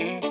Mm-hmm.